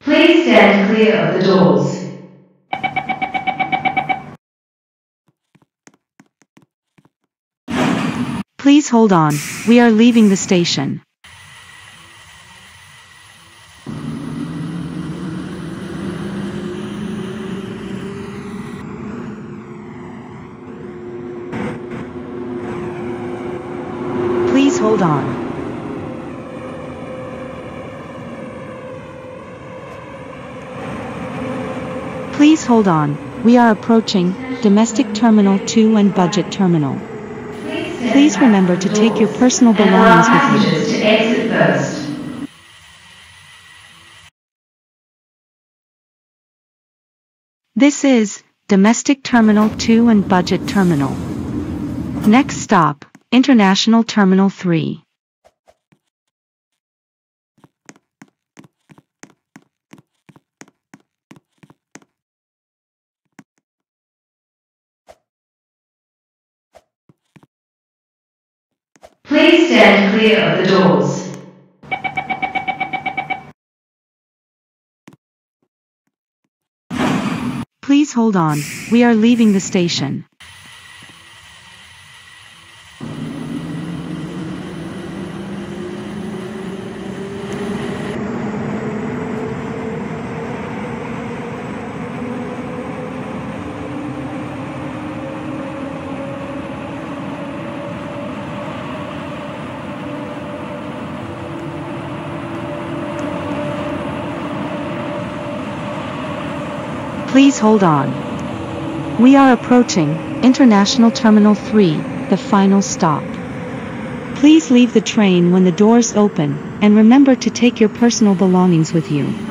Please stand clear of the doors. Please hold on, we are leaving the station. Please hold on. Please hold on, we are approaching Domestic Terminal 2 and Budget Terminal. Please remember to take your personal belongings with you. exit first. This is Domestic Terminal 2 and Budget Terminal. Next stop, International Terminal 3. Please stand clear of the doors. Please hold on, we are leaving the station. Please hold on. We are approaching International Terminal 3, the final stop. Please leave the train when the doors open, and remember to take your personal belongings with you.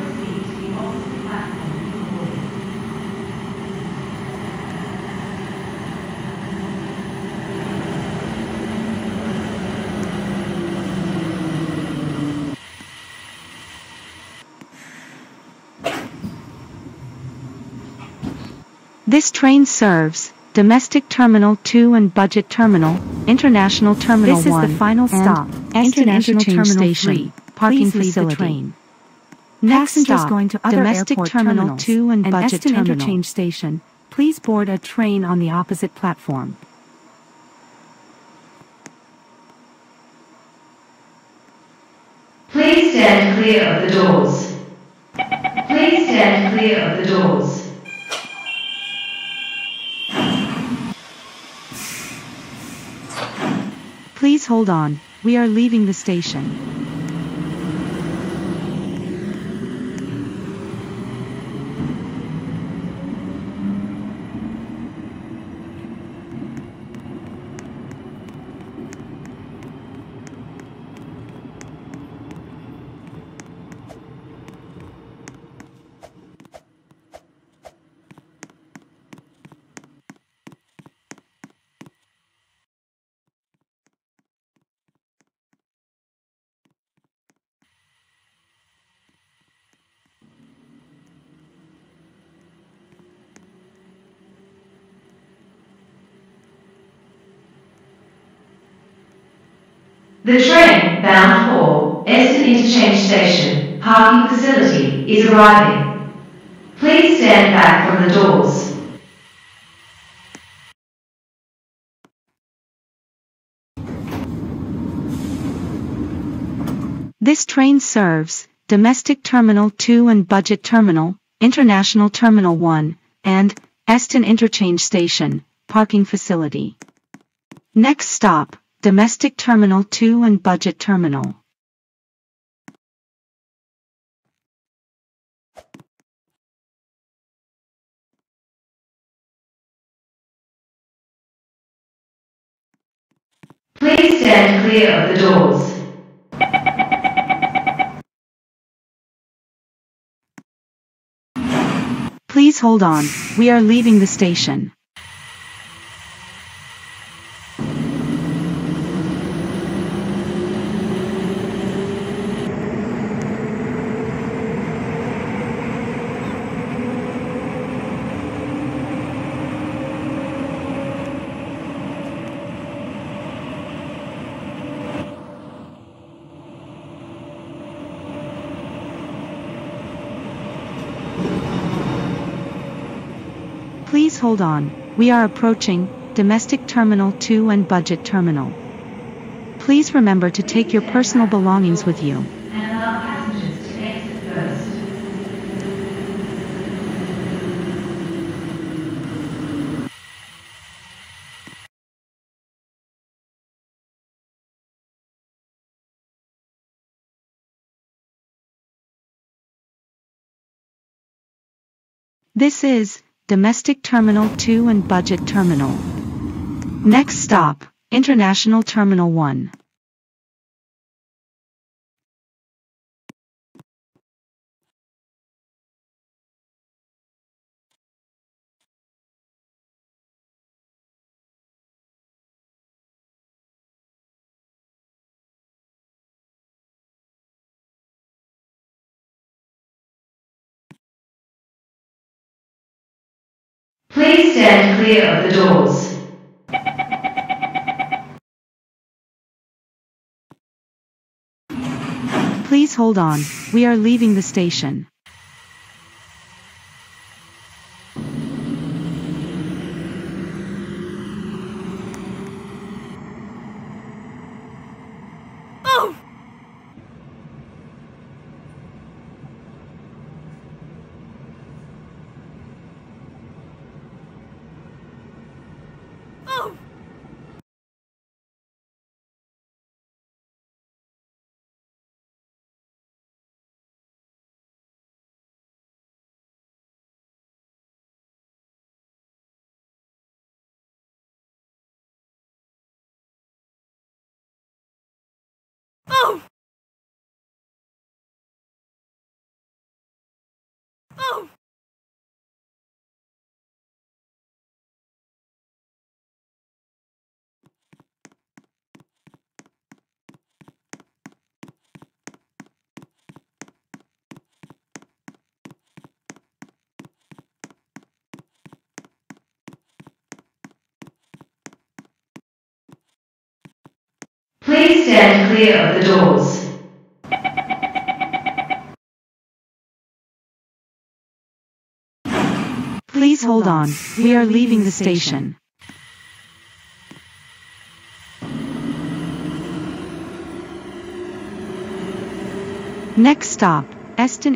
This train serves Domestic Terminal 2 and Budget Terminal, International Terminal This is the 1, final and stop, Eston International Terminal Station, 3. parking Please leave the facility. train. Next Passengers stop, going to other Domestic airport Terminal terminals 2 and and Budget Eston Terminal. Interchange Station, please board a train on the opposite platform. Please stand clear of the doors. Please stand clear of the doors. Please hold on, we are leaving the station. The train bound for Eston Interchange Station parking facility is arriving. Please stand back from the doors. This train serves Domestic Terminal 2 and Budget Terminal, International Terminal 1, and Eston Interchange Station, parking facility. Next stop, Domestic Terminal 2 and Budget Terminal. Please stand clear of the doors. Please hold on, we are leaving the station. Please hold on, we are approaching Domestic Terminal 2 and Budget Terminal. Please remember to take your personal belongings with you. This is Domestic Terminal 2 and Budget Terminal. Next stop, International Terminal 1. Please stand clear of the doors. Please hold on, we are leaving the station. Please stand clear of the doors. Please hold on, we are leaving the station. Next stop, Eston